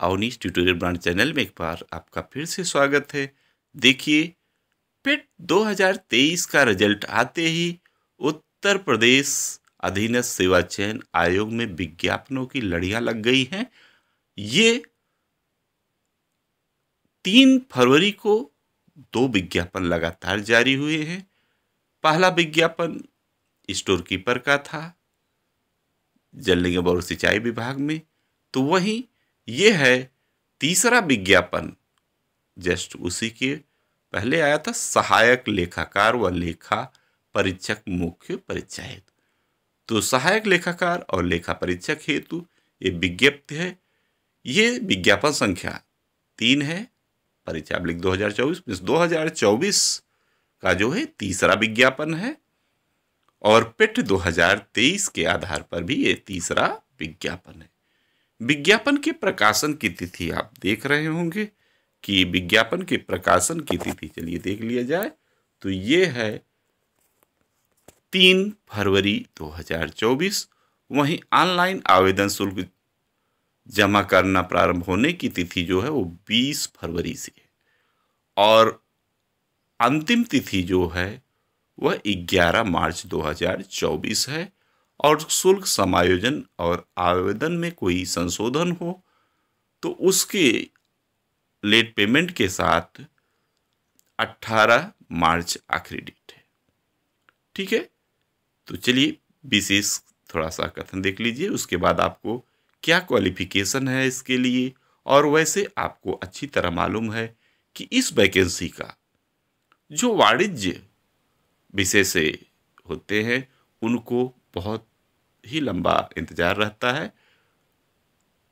Awanish tutorial brand channel में एक बार आपका फिर से स्वागत है। देखिए पेट 2023 का रिज़ल्ट आते ही उत्तर प्रदेश अधीनस्थ सेवा चयन आयोग में विज्ञापनों की लड़ियाँ लग गई हैं। ये तीन फरवरी को दो विज्ञापन लगातार जारी हुए हैं। पहला विज्ञापन स्टोर कीपर का था जल निगम और सिंचाई विभाग में। तो वहीं ये है तीसरा विज्ञापन। जस्ट उसी के पहले आया था सहायक लेखाकार व लेखा परीक्षक मुख्य परीक्षा हेतु। तो सहायक लेखाकार और लेखा परीक्षक हेतु ये विज्ञप्ति है। ये विज्ञापन संख्या तीन है, परीक्षा लिख दो हज़ार चौबीस दो हज़ार चौबीस का जो है तीसरा विज्ञापन है और पिट 2023 के आधार पर भी ये तीसरा विज्ञापन है। विज्ञापन के प्रकाशन की तिथि, आप देख रहे होंगे कि विज्ञापन के प्रकाशन की तिथि, चलिए देख लिया जाए। तो ये है तीन फरवरी 2024 वहीं ऑनलाइन आवेदन शुल्क जमा करना प्रारंभ होने की तिथि जो है वो 20 फरवरी से है। और अंतिम तिथि जो है, वह 11 मार्च 2024 है। और शुल्क समायोजन और आवेदन में कोई संशोधन हो तो उसके लेट पेमेंट के साथ 18 मार्च आखिरी डेट है। ठीक है? तो चलिए विशेष थोड़ा सा कथन देख लीजिए, उसके बाद आपको क्या क्वालिफिकेशन है इसके लिए? और वैसे आपको अच्छी तरह मालूम है कि इस वैकेंसी का जो वाणिज्य विषय से होते हैं, उनको बहुत ही लंबा इंतज़ार रहता है।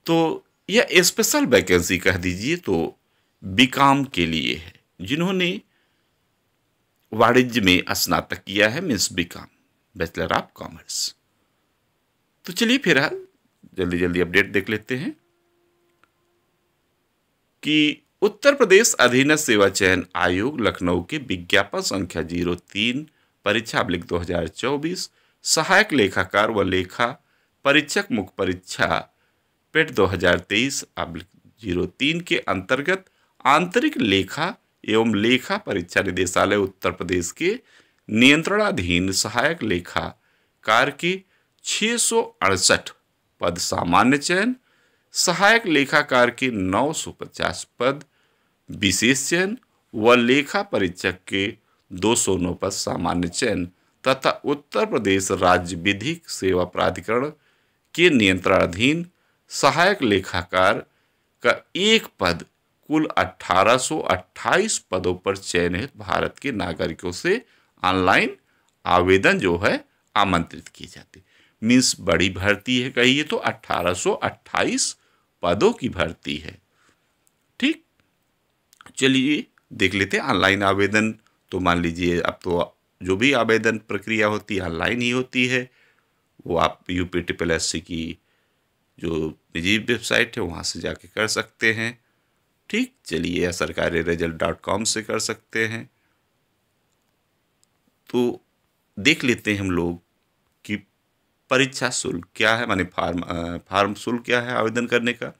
तो यह स्पेशल वैकेंसी कह दीजिए तो बीकॉम के लिए है, जिन्होंने वाणिज्य में स्नातक किया है means BCom bachelor of commerce तो चलिए फ़िलहाल जल्दी जल्दी अपडेट देख लेते हैं कि उत्तर प्रदेश अधीन सेवा चयन आयोग लखनऊ के विज्ञापन संख्या ज़ीरो तीन, परीक्षा अब्लिक दो हज़ार चौबीस सहायक लेखाकार व लेखा परीक्षक मुख्य परीक्षा, पेट 2023 अब्लिक ज़ीरो तीन के अंतर्गत आंतरिक लेखा एवं लेखा परीक्षा निदेशालय उत्तर प्रदेश के नियंत्रणाधीन सहायक लेखाकार के छः सौ अड़सठ पद सामान्य चयन, सहायक लेखाकार के 950 पद विशेष चयन व लेखा परीक्षक के 209 पद सामान्य चयन। तथा उत्तर प्रदेश राज्य विधिक सेवा प्राधिकरण के नियंत्रणाधीन सहायक लेखाकार का एक पद कुल 1828 पदों पर चयनित भारत के नागरिकों से ऑनलाइन आवेदन जो है आमंत्रित किए जाते मीन्स बड़ी भर्ती है कहिए तो 1828 पदों की भर्ती है। ठीक? चलिए देख लेते हैं ऑनलाइन आवेदन। तो मान लीजिए अब तो जो भी आवेदन प्रक्रिया होती है ऑनलाइन ही होती है, वो आप U P triple S C की जो निजी वेबसाइट है, वहाँ से जाके कर सकते हैं। ठीक, चलिए या सरकारी रिज़ल्ट डॉट कॉम से कर सकते हैं। तो देख लेते हैं हम लोग कि परीक्षा शुल्क क्या है, माने फार्म फार्म शुल्क क्या है आवेदन करने का।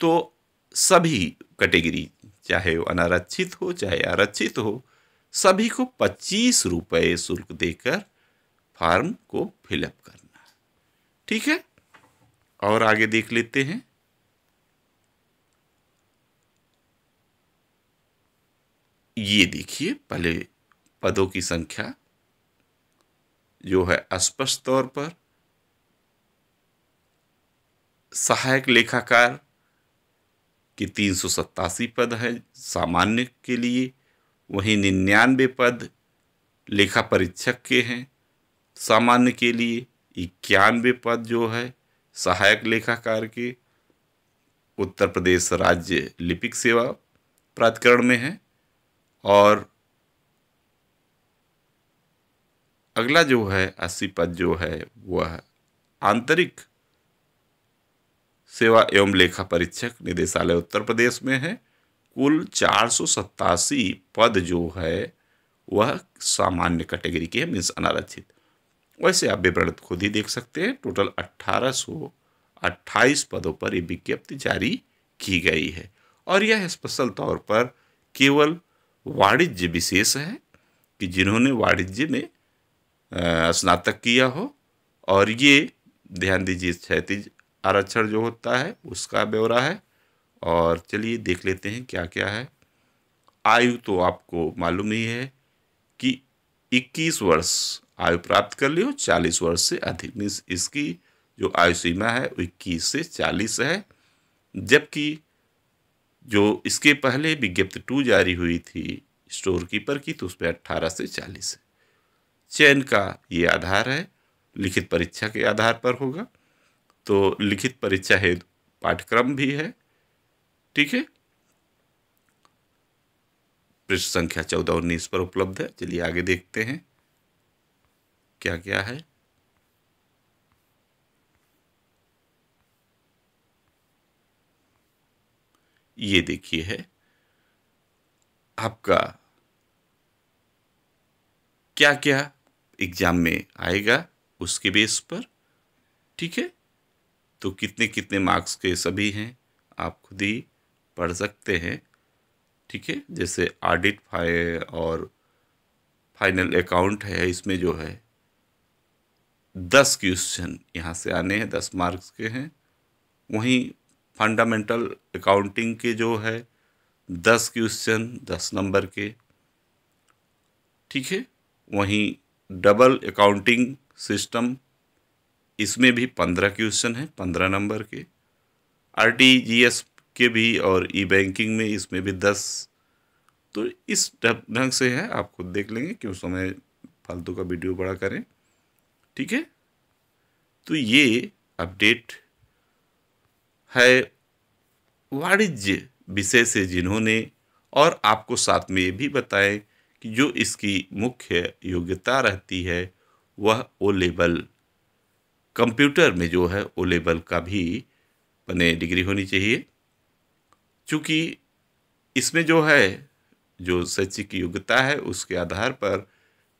तो सभी कैटेगरी, चाहे वो अनारक्षित हो, चाहे आरक्षित हो सभी को पच्चीस रुपये शुल्क देकर फॉर्म को फिलअप करना। ठीक है? और आगे देख लेते हैं। ये देखिए, पहले पदों की संख्या जो है स्पष्ट तौर पर। सहायक लेखाकार के तीन सौ सत्तासी पद है सामान्य के लिए वहीं निन्यानवे पद लेखा परीक्षक के हैं। सामान्य के लिए इक्यानवे पद जो है, सहायक लेखाकार के। उत्तर प्रदेश राज्य लिपिक सेवा प्राधिकरण में है। और अगला जो है, अस्सी पद जो है, वह आंतरिक सेवा एवं लेखा परीक्षक निदेशालय उत्तर प्रदेश में है। कुल चार सौ सत्तासी पद जो है, वह सामान्य कैटेगरी के है मीन्स अनारक्षित। वैसे आप विवरण खुद ही देख सकते हैं टोटल अट्ठारह सौ अट्ठाईस पदों पर ये विज्ञप्ति जारी की गई है। और यह स्पेशल तौर पर केवल वाणिज्य विशेष है कि जिन्होंने वाणिज्य में स्नातक किया हो, और ये, ध्यान दीजिए क्षैतिज आरक्षण जो होता है, उसका ब्यौरा है और चलिए देख लेते हैं क्या क्या है। आयु तो आपको मालूम ही है कि 21 वर्ष आयु प्राप्त कर ली हो 40 वर्ष से अधिक मीन्स इसकी जो आयु सीमा है इक्कीस से 40 है। जबकि जो इसके पहले विज्ञप्ति टू जारी हुई थी स्टोर कीपर की तो उस पर अट्ठारह से चालीस है। चयन का ये आधार है, लिखित परीक्षा के आधार पर होगा। तो लिखित परीक्षा हेतु पाठ्यक्रम भी है ठीक है? पृष्ठ संख्या चौदह उन्नीस पर उपलब्ध है। चलिए आगे देखते हैं। क्या क्या है? ये देखिए है। आपका क्या क्या एग्ज़ाम में आएगा उसके बेस पर? ठीक है? तो कितने कितने मार्क्स के सभी हैं? आप खुद ही पढ़ सकते हैं, ठीक है? जैसे ऑडिट फाइ और फाइनल अकाउंट है, इसमें जो है, दस क्वेश्चन यहाँ से आने हैं, दस मार्क्स के हैं। वहीं फंडामेंटल अकाउंटिंग के जो है, दस क्वेश्चन दस नंबर के, ठीक है? वहीं डबल अकाउंटिंग सिस्टम इसमें भी पंद्रह क्वेश्चन है, पंद्रह नंबर के। आर टी जी एस के भी और ई बैंकिंग में, इसमें भी दस। तो इस ढंग से है, आप खुद देख लेंगे, क्यों समय फालतू का वीडियो बड़ा करें। ठीक है? तो ये अपडेट है वाणिज्य विषय से जिन्होंने, और आपको साथ में ये भी बताएँ कि जो इसकी मुख्य योग्यता रहती है, वह ओ लेवल कंप्यूटर में जो है ओ लेवल का भी बने डिग्री होनी चाहिए। चूँकि इसमें जो है, जो शैक्षिक योग्यता है, उसके आधार पर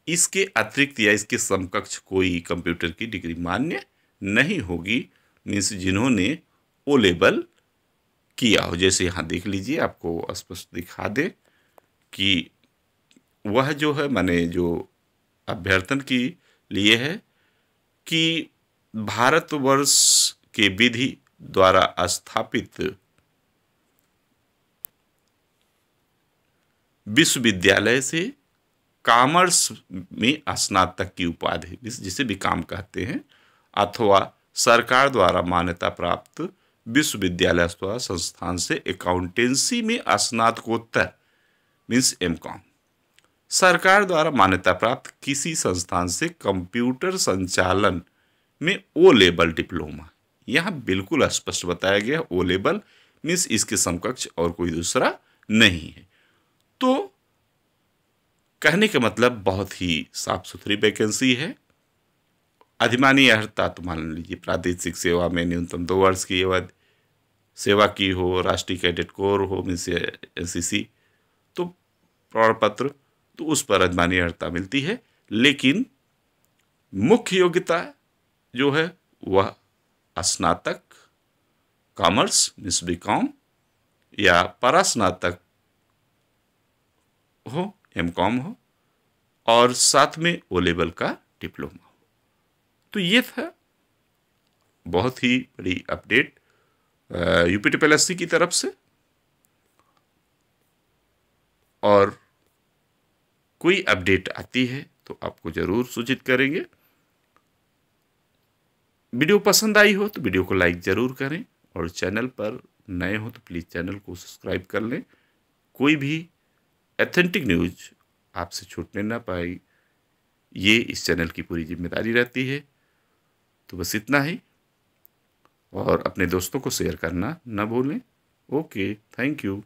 इसके अतिरिक्त या इसके समकक्ष कोई कंप्यूटर की डिग्री मान्य नहीं होगी मीन्स जिन्होंने ओ लेवल किया हो। जैसे यहाँ देख लीजिए, आपको स्पष्ट दिखा दे कि वह जो है, मैंने जो अभ्यर्थन की लिए है कि भारतवर्ष के विधि द्वारा स्थापित विश्वविद्यालय से कॉमर्स में स्नातक की उपाधि, जिसे भी काम कहते हैं, अथवा सरकार द्वारा मान्यता प्राप्त विश्वविद्यालय अथवा संस्थान से अकाउंटेंसी में स्नातकोत्तर मीन्स एम कॉम सरकार द्वारा मान्यता प्राप्त किसी संस्थान से कंप्यूटर संचालन में ओ लेवल डिप्लोमा यहाँ बिल्कुल स्पष्ट बताया गया ओ लेवल मीन्स इसके समकक्ष और कोई दूसरा नहीं है। तो कहने का मतलब बहुत ही साफ़ सुथरी वैकेंसी है। अधिमानी अर्हता तो मान लीजिए प्रादेशिक सेवा, में न्यूनतम दो वर्ष की अवधि सेवा की हो, राष्ट्रीय कैडेट कोर हो मीन्स एन तो प्रमाण पत्र तो उस पर अधिमानी अर्हता मिलती है। लेकिन मुख्य योग्यता जो है, वह स्नातक, कॉमर्स, मिस बी कॉम या परास्नातक हो एम कॉम हो, और साथ में ओ लेवल का डिप्लोमा हो। तो ये था बहुत ही बड़ी अपडेट यूपी टिपल एस की तरफ़ से। और कोई अपडेट आती है तो आपको ज़रूर सूचित करेंगे। वीडियो पसंद आई हो तो वीडियो को लाइक ज़रूर करें और चैनल पर नए हो तो प्लीज़ चैनल को सब्सक्राइब कर लें। कोई भी एथेंटिक न्यूज़ आपसे छूटने ना पाई। ये इस चैनल की पूरी ज़िम्मेदारी रहती है। तो बस इतना ही। और अपने दोस्तों को शेयर करना ना भूलें। Okay thank you